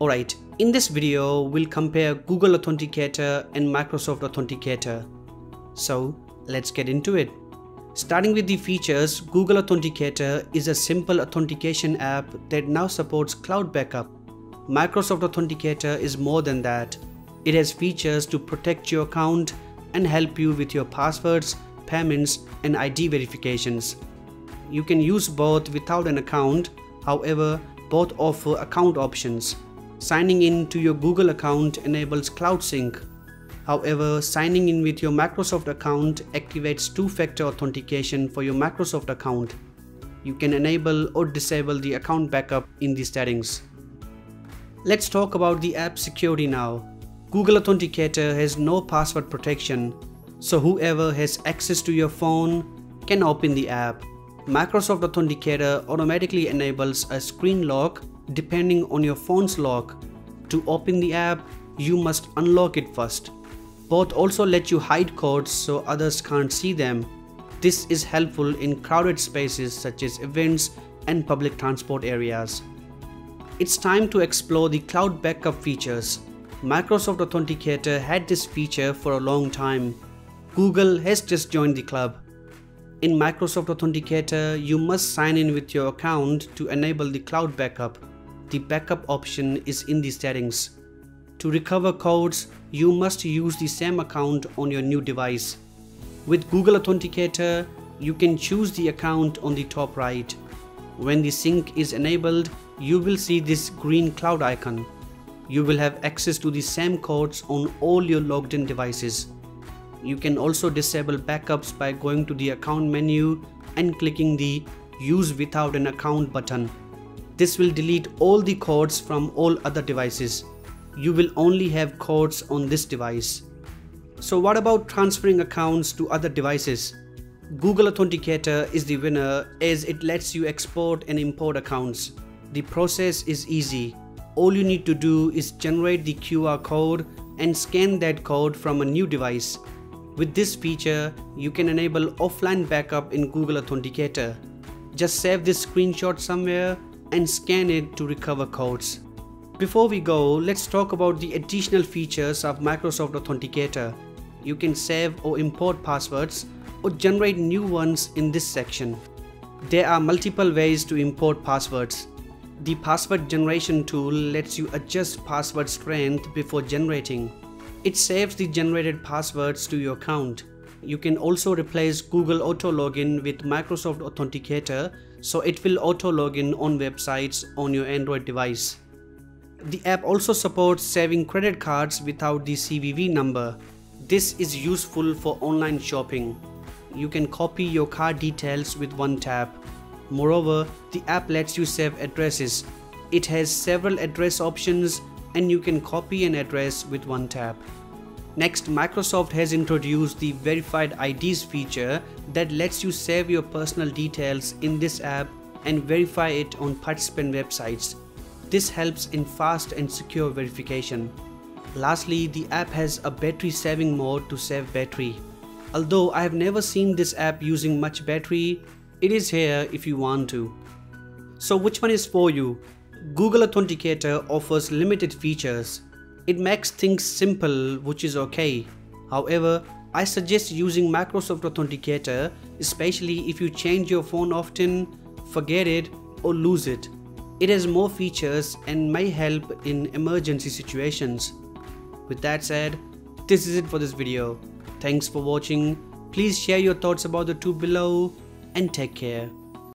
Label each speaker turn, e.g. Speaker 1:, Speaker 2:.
Speaker 1: Alright, in this video, we'll compare Google Authenticator and Microsoft Authenticator. So, let's get into it. Starting with the features, Google Authenticator is a simple authentication app that now supports cloud backup. Microsoft Authenticator is more than that. It has features to protect your account and help you with your passwords, payments, and ID verifications. You can use both without an account, however, both offer account options. Signing in to your Google account enables Cloud Sync. However, signing in with your Microsoft account activates two-factor authentication for your Microsoft account. You can enable or disable the account backup in the settings. Let's talk about the app security now. Google Authenticator has no password protection, so whoever has access to your phone can open the app. Microsoft Authenticator automatically enables a screen lock depending on your phone's lock. To open the app, you must unlock it first. Both also let you hide codes so others can't see them. This is helpful in crowded spaces such as events and public transport areas. It's time to explore the cloud backup features. Microsoft Authenticator had this feature for a long time. Google has just joined the club. In Microsoft Authenticator, you must sign in with your account to enable the cloud backup the backup option is in the settings. To recover codes, you must use the same account on your new device. With Google Authenticator, you can choose the account on the top right. When the sync is enabled, you will see this green cloud icon. You will have access to the same codes on all your logged in devices. You can also disable backups by going to the account menu and clicking the use without an account button. This will delete all the codes from all other devices. You will only have codes on this device. So what about transferring accounts to other devices? Google Authenticator is the winner as it lets you export and import accounts. The process is easy. All you need to do is generate the QR code and scan that code from a new device. With this feature, you can enable offline backup in Google Authenticator. Just save this screenshot somewhere and scan it to recover codes. Before we go, let's talk about the additional features of Microsoft Authenticator. You can save or import passwords or generate new ones in this section. There are multiple ways to import passwords. The password generation tool lets you adjust password strength before generating. It saves the generated passwords to your account. You can also replace Google Auto Login with Microsoft Authenticator so it will auto login on websites on your Android device. The app also supports saving credit cards without the CVV number. This is useful for online shopping. You can copy your card details with one tap. Moreover, the app lets you save addresses. It has several address options and you can copy an address with one tap. Next, Microsoft has introduced the Verified IDs feature that lets you save your personal details in this app and verify it on participant websites. This helps in fast and secure verification. Lastly, the app has a battery saving mode to save battery. Although I have never seen this app using much battery, it is here if you want to. So which one is for you? Google Authenticator offers limited features it makes things simple, which is okay. However, I suggest using Microsoft Authenticator, especially if you change your phone often, forget it, or lose it. It has more features and may help in emergency situations. With that said, this is it for this video. Thanks for watching. Please share your thoughts about the two below and take care.